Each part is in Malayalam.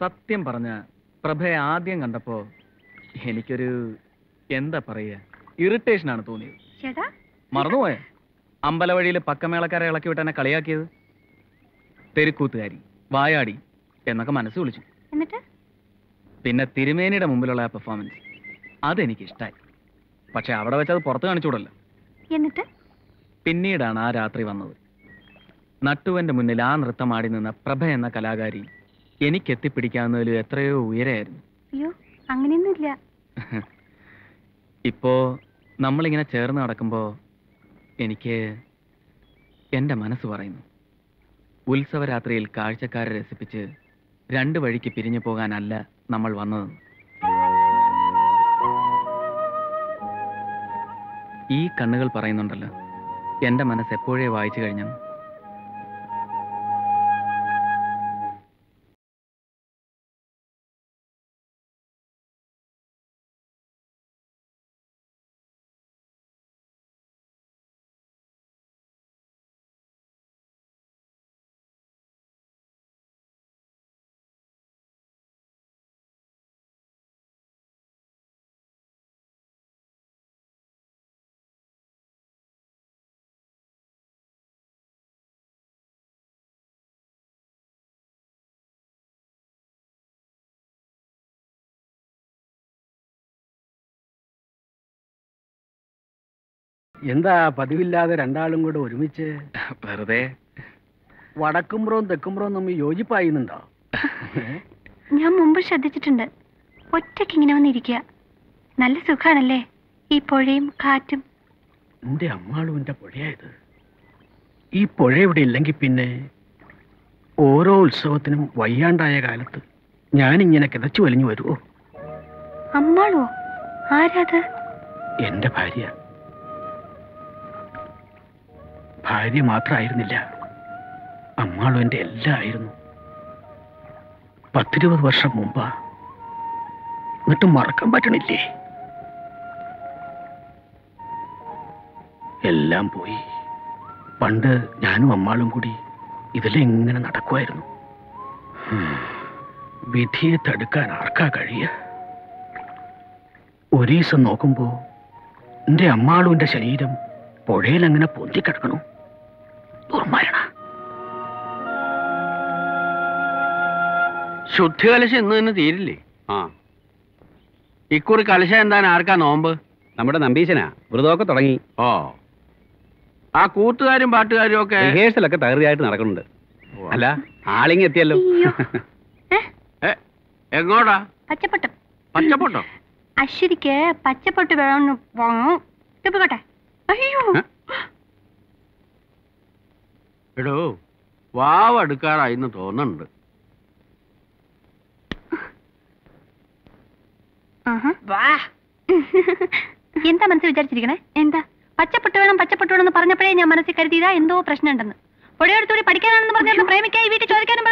സത്യം പറഞ്ഞ പ്രഭയെ ആദ്യം കണ്ടപ്പോ എനിക്കൊരു എന്താ പറയുക ഇറിറ്റേഷനാണ് തോന്നിയത്. ചേട്ടാ? മറന്നുപോയ? അമ്പലവഴിയിൽ പക്കമേളക്കാരെ ഇളക്കി വിട്ട് എന്നെ കളിയാക്കിയത്? തെരുക്കൂത്തുകാരി വായാടി എന്നൊക്കെ മനസ്സ് വിളിച്ചു. എന്നിട്ട്? പിന്നെ തിരുമേനിയുടെ മുമ്പിലുള്ള ആ പെർഫോമൻസ് അതെനിക്ക് ഇഷ്ടമായി പക്ഷെ അവിടെ വെച്ചത് പുറത്ത് കാണിച്ചുകൂടല്ലോ. എന്നിട്ട്? പിന്നീടാണ് ആ രാത്രി വന്നത്. നട്ടുവന്റെ മുന്നിൽ ആ നൃത്തം ആടി നിന്ന പ്രഭ എന്ന കലാകാരി എനിക്ക് എത്തിപ്പിടിക്കാവുന്നതിലും എത്രയോ ഉയരായിരുന്നു അയ്യോ അങ്ങനെയൊന്നുമില്ല. ഇപ്പോ നമ്മളിങ്ങനെ ചേർന്ന് നടക്കുമ്പോ എനിക്ക് എന്റെ മനസ്സ് പറയുന്നു. ഉത്സവരാത്രിയിൽ കാഴ്ചക്കാരെ രസിപ്പിച്ച് രണ്ട് വഴിക്ക് പിരിഞ്ഞു പോകാനല്ല നമ്മൾ വന്നതെന്ന്. ഈ കണ്ണുകൾ പറയുന്നുണ്ടല്ലോ എന്റെ മനസ്സ് എപ്പോഴേ വായിച്ചു കഴിഞ്ഞെന്ന് എന്താ പതിവില്ലാതെ രണ്ടാളും കൂടെ ഒരുമിച്ച്? വെറുതെ. വടക്കുംപുറവും തെക്കുംപുറവും തമ്മിൽ യോജിപ്പായിരുന്നുണ്ടോ? ഞാൻ മുമ്പ് ശ്രദ്ധിച്ചിട്ടുണ്ട്. ഒറ്റയ്ക്ക് ഇങ്ങനെ വന്നിരിക്കുക. നല്ല സുഖാണല്ലേ? ഈ പുഴയും കാറ്റും. എന്റെ അമ്മാളും എന്റെ പുഴയായത്. ഈ പുഴ ഇവിടെ ഇല്ലെങ്കിൽ പിന്നെ ഓരോ ഉത്സവത്തിനും വയ്യാണ്ടായ കാലത്ത് ഞാനിങ്ങനെ കിതച്ചു വലിഞ്ഞു വരുമോ അമ്മാളോ? ആരാത്? എന്റെ ഭാര്യ. ഭാര്യ മാത്രമായിരുന്നില്ല അമ്മാളും എന്റെ എല്ലാം ആയിരുന്നു പത്തിരുപത് വർഷം മുമ്പാ. എന്നിട്ട് മറക്കാൻ പറ്റണില്ലേ? എല്ലാം പോയി. പണ്ട് ഞാനും അമ്മാളും കൂടി ഇതിലെങ്ങനെ നടക്കുമായിരുന്നു ഹും. വിധിയെ തടുക്കാൻ ആർക്കാ കഴിയ? ഒരീസം നോക്കുമ്പോ എന്റെ അമ്മാളുവിന്റെ ശരീരം പുഴയിൽ അങ്ങനെ പൊന്തിക്കിടക്കണു. ദുർമരണ. ശുദ്ധി കലശം ഇന്ന് തന്നെ തീരില്ലേ? ആ. ഇക്കുറി കലശ എന്താണ് ആർക്കാ നോമ്പ്? നമ്മുടെ നമ്പീശനാ. വ്രതമൊക്കെ തുടങ്ങി. ഓ. ആ കൂത്തുകാരും പാട്ടുകാരും ഒക്കെ റിഹേഴ്സലൊക്കെ തകൃതിയായിട്ട് നടക്കുന്നുണ്ട്. അല്ല ആളിങ് എത്തിയല്ലോ. എങ്ങോടാ പച്ചപ്പൊട്ടം എങ്ങോട്ടാ പച്ചപ്പൊട്ടും. പച്ചപ്പൊട്ടോ? അശ്വതിക്ക് പച്ചപ്പൊട്ട് വേണം വാങ്ങും. അയ്യോ? എടോ വാവ് അടുക്കാറായിന്ന് തോന്നുന്നുണ്ട്. എന്താ മനസ്സിൽ വിചാരിച്ചിരിക്കണേ? എന്താ? പച്ചപ്പെട്ടു വേണം പച്ചപ്പെട്ടു വേണം എന്ന് പറഞ്ഞപ്പോഴേ ഞാൻ മനസ്സിൽ കരുതിയതാ എന്തോ പ്രശ്നമുണ്ടെന്ന്. പുഴയോടത്തൂടി പഠിക്കാനാണെന്ന് പറഞ്ഞാൽ പ്രേമിക്കായി വീട്ടിൽ ചോദിക്കാനും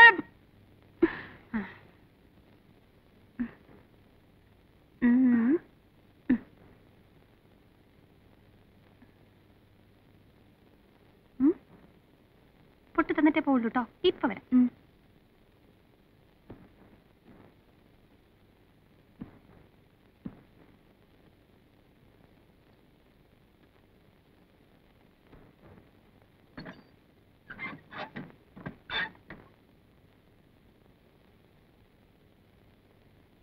പൊട്ട് തന്നിട്ടേ പോവുള്ളൂ കേട്ടോ ഇപ്പൊ വരാം ഉം.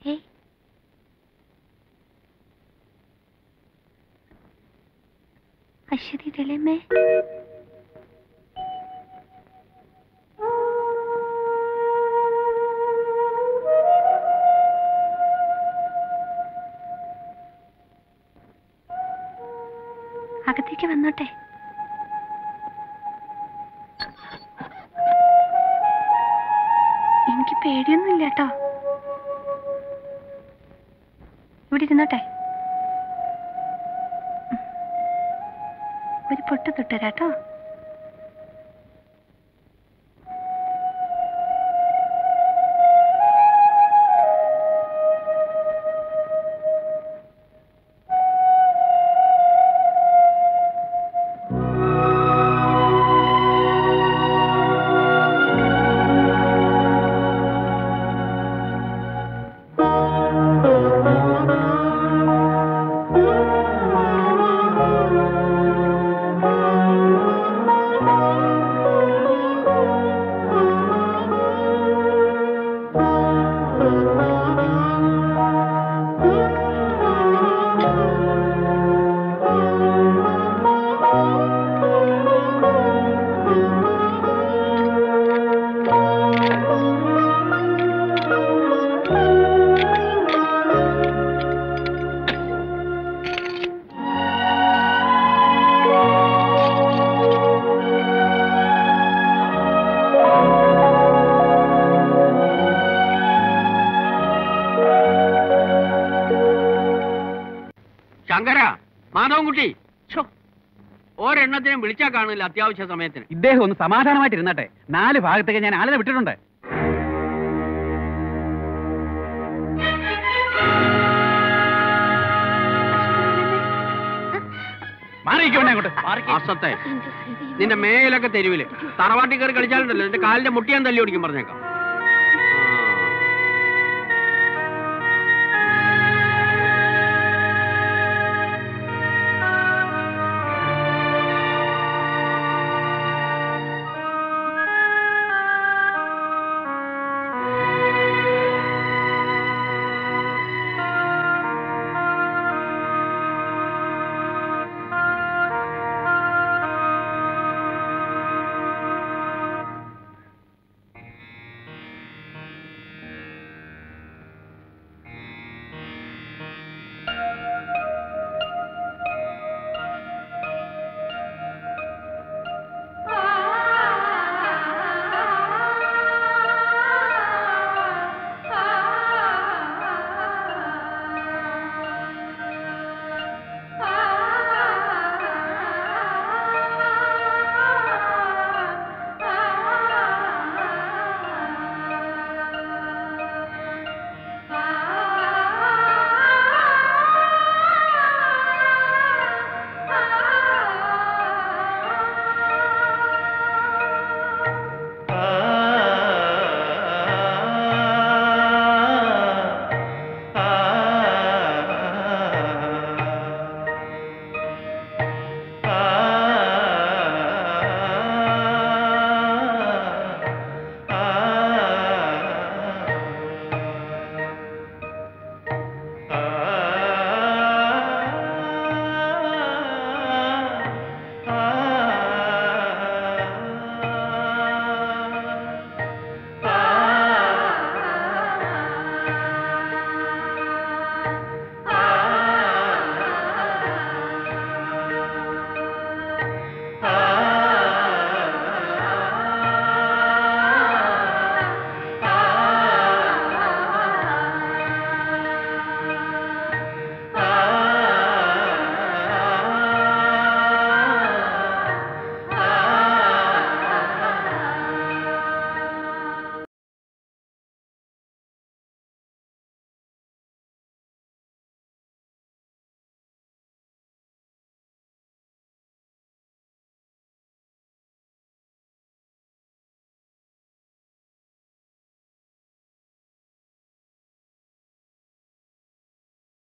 Hey. അശ്വതി അകത്തേക്ക് വന്നോട്ടെ. എനിക്ക് പേടിയൊന്നുമില്ല കേട്ടോ ഇവിടെ ഇരുന്നോട്ടെ. ഒരു പൊട്ട് തൊട്ടുതരാട്ടോ ശങ്കര മാധവൻകുട്ടി. ഒരെണ്ണത്തിനും വിളിച്ചാ കാണില്ല അത്യാവശ്യ സമയത്തിന്. ഇദ്ദേഹം ഒന്ന് സമാധാനമായിട്ട് ഇരുന്നട്ടെ നാല് ഭാഗത്തേക്ക് ഞാൻ ആളിനെ വിട്ടിട്ടുണ്ട്. അസത്തെ. നിന്റെ മേലൊക്കെ തെരുവിൽ. തറവാട്ടി കയറി കളിച്ചാലുണ്ടല്ലോ. നിന്റെ കാലിന്റെ മുട്ടിയാൻ തല്ലി ഓടിക്കും പറഞ്ഞേക്കാം.